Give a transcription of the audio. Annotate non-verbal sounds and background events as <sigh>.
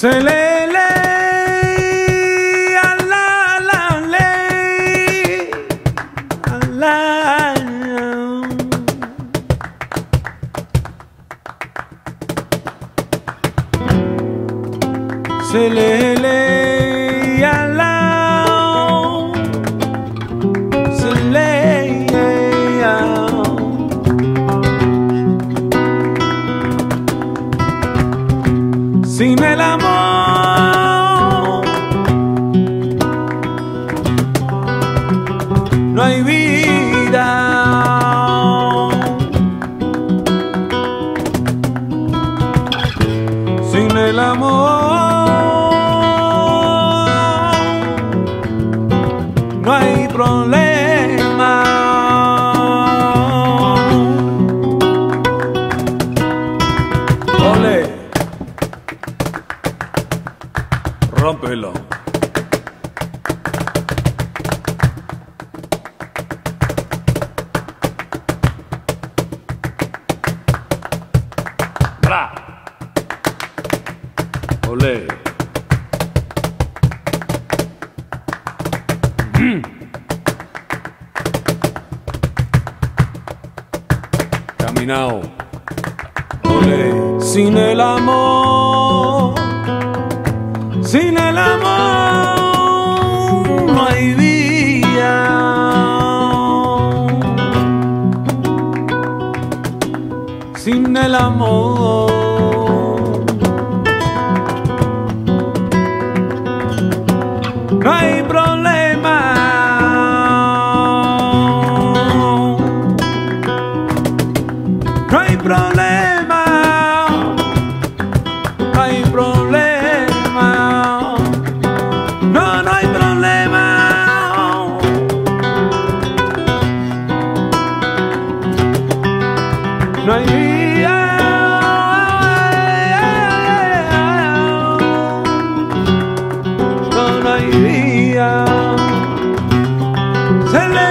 Se le le a la la le. A la Se le amor no hay problema. Ole. Rómpelo. Bra. Mm. <clears throat> Caminao. Ole. Sin el amor. Sin el amor no hay vida. Sin el amor no hay problema. No hay problema. No hay problema. Hay vida. Se